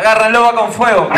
Agárranlo, va con fuego.